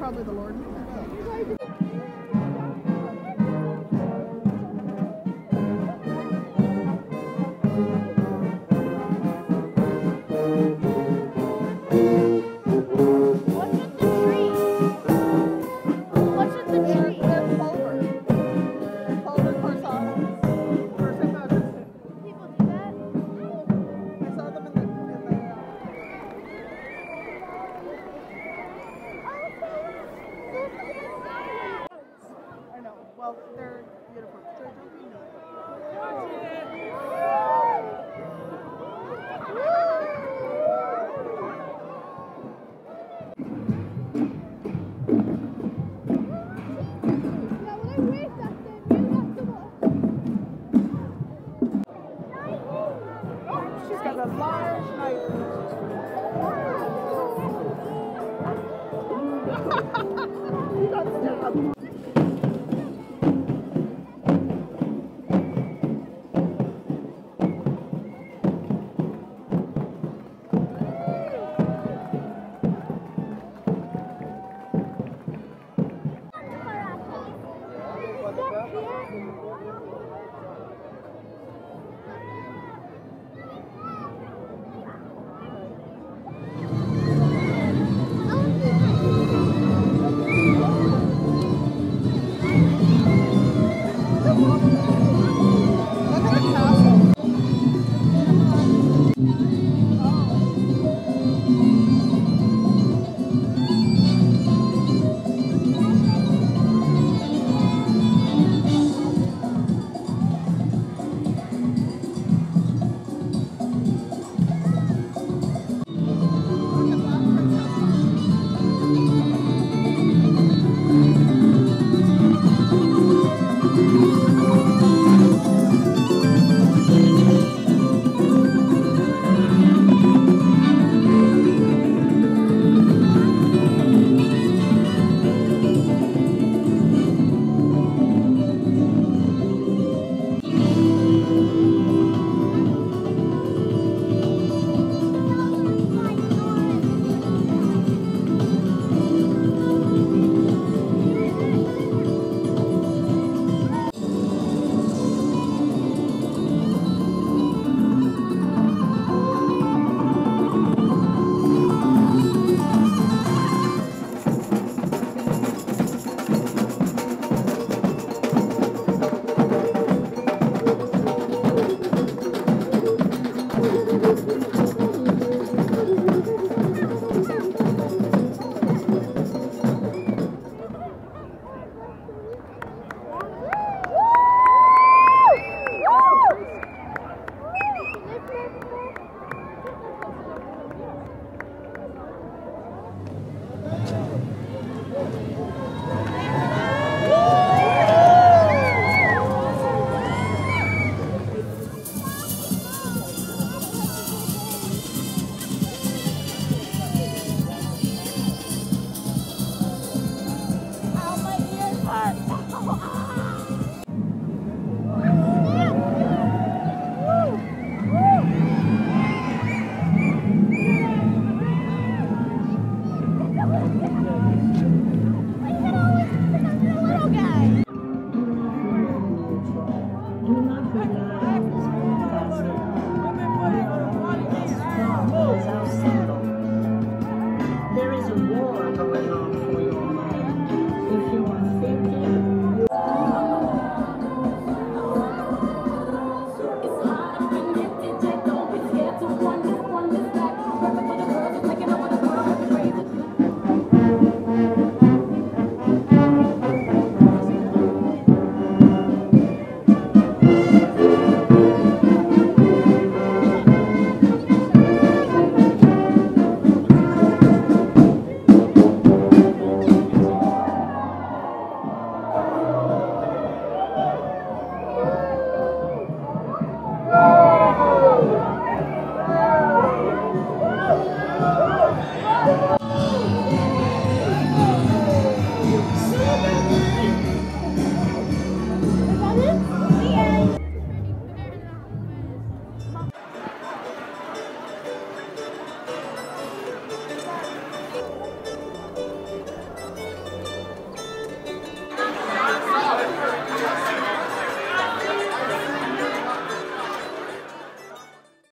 Probably the Lord. Música